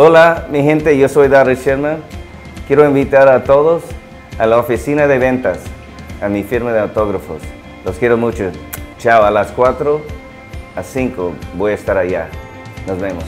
Hola, mi gente, yo soy Darry Sherman. Quiero invitar a todos a la oficina de ventas, a mi firma de autógrafos. Los quiero mucho. Chao, a las 4, a 5 voy a estar allá. Nos vemos.